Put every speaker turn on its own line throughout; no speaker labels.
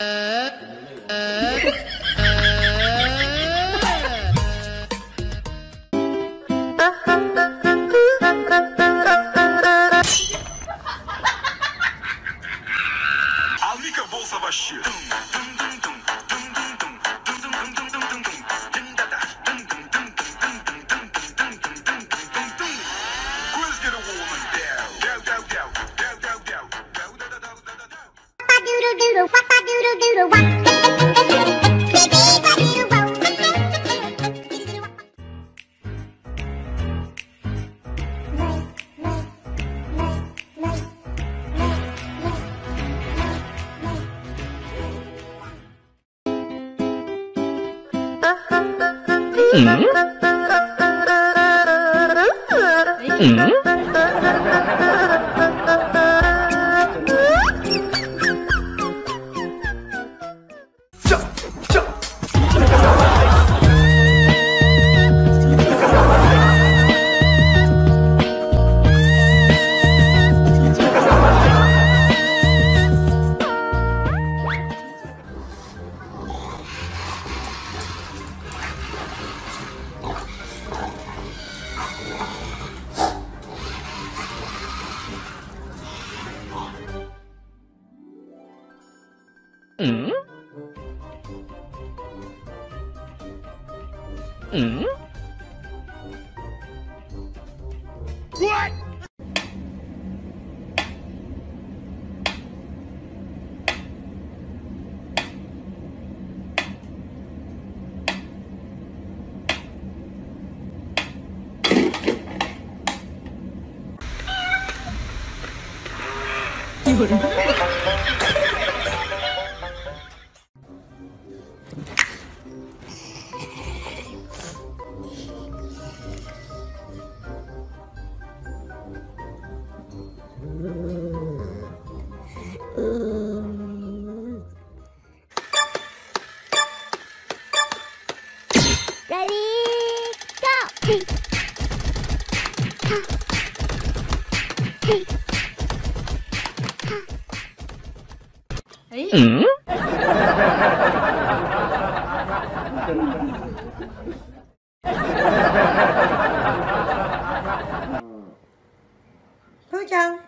Uh, uh. 嗯？嗯？嗯？嗯？What？有人。
Hey.
嗯？
不讲。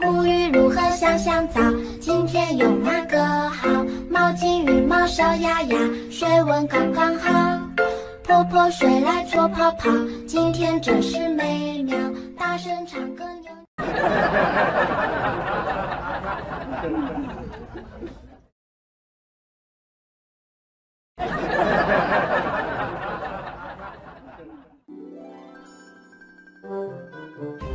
沐浴如何香香皂？今天用哪个好？毛巾、浴帽、小鸭鸭，水温刚刚好。泼泼水来搓泡泡，今天真是美妙，大声唱歌。